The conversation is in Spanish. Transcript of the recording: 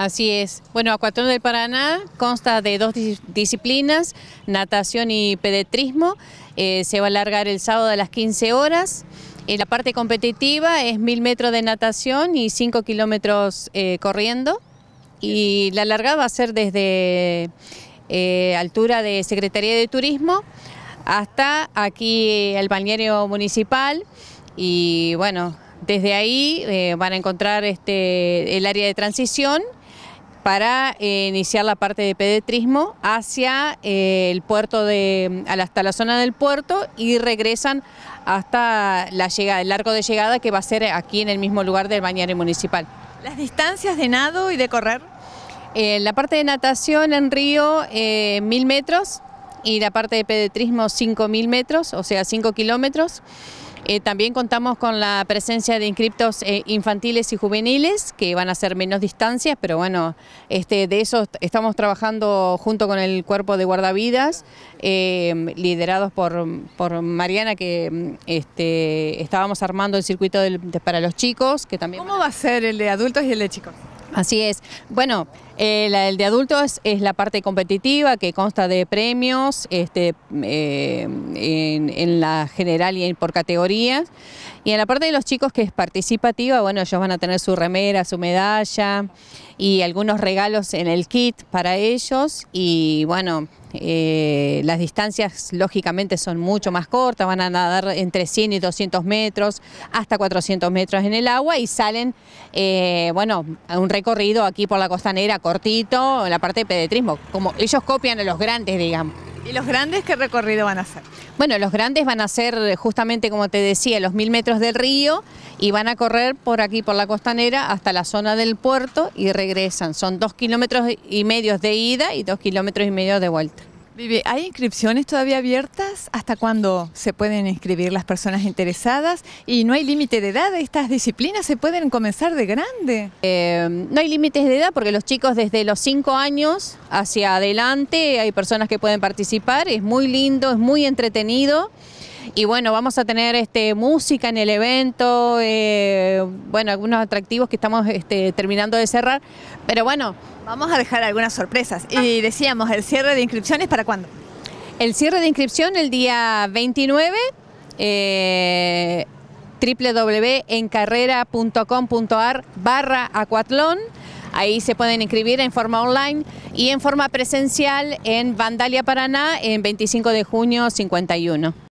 Así es. Bueno, Acuatlón del Paraná consta de dos disciplinas, natación y pedetrismo. Eh, se va a alargar el sábado a las 15 horas. En la parte competitiva es mil metros de natación y 5 kilómetros eh, corriendo. Y la largada va a ser desde eh, altura de Secretaría de Turismo hasta aquí el balneario municipal. Y bueno, desde ahí van a encontrar este, el área de transición para eh, iniciar la parte de pedetrismo hacia eh, el puerto de, hasta la zona del puerto y regresan hasta la llegada, el arco de llegada que va a ser aquí en el mismo lugar del bañario municipal. ¿Las distancias de nado y de correr? Eh, la parte de natación en río, mil metros y la parte de pedetrismo, cinco mil metros, o sea, cinco kilómetros. Eh, también contamos con la presencia de inscriptos eh, infantiles y juveniles que van a ser menos distancias, pero bueno, este, de eso estamos trabajando junto con el cuerpo de guardavidas, eh, liderados por, Mariana, que este, estábamos armando el circuito para los chicos. Que también ¿Cómo va a ser el de adultos y el de chicos? Así es. Bueno, eh, el de adultos es la parte competitiva que consta de premios este, eh, en, la general y por categorías. Y en la parte de los chicos que es participativa, bueno, ellos van a tener su remera, su medalla y algunos regalos en el kit para ellos. Y bueno, eh, las distancias lógicamente son mucho más cortas, van a nadar entre 100 y 200 metros, hasta 400 metros en el agua y salen, bueno, a un recorrido aquí por la costanera cortito, en la parte de pedetrismo, como ellos copian a los grandes, digamos. ¿Y los grandes qué recorrido van a hacer? Bueno, los grandes van a ser justamente como te decía, los mil metros del río y van a correr por aquí, por la costanera, hasta la zona del puerto y regresan. Son dos kilómetros y medio de ida y dos kilómetros y medio de vuelta. ¿Hay inscripciones todavía abiertas? ¿Hasta cuándo se pueden inscribir las personas interesadas? ¿Y no hay límite de edad? ¿Estas disciplinas se pueden comenzar de grande? Eh, no hay límites de edad porque los chicos desde los 5 años hacia adelante hay personas que pueden participar. Es muy lindo, es muy entretenido. Y bueno, vamos a tener este, música en el evento, eh, bueno, algunos atractivos que estamos este, terminando de cerrar, pero bueno. Vamos a dejar algunas sorpresas. Y decíamos, ¿el cierre de inscripciones para cuándo? El cierre de inscripción el día 29, eh, www.encarrera.com.ar barra acuatlón. Ahí se pueden inscribir en forma online y en forma presencial en Vandalia, Paraná, en 25 de junio 51.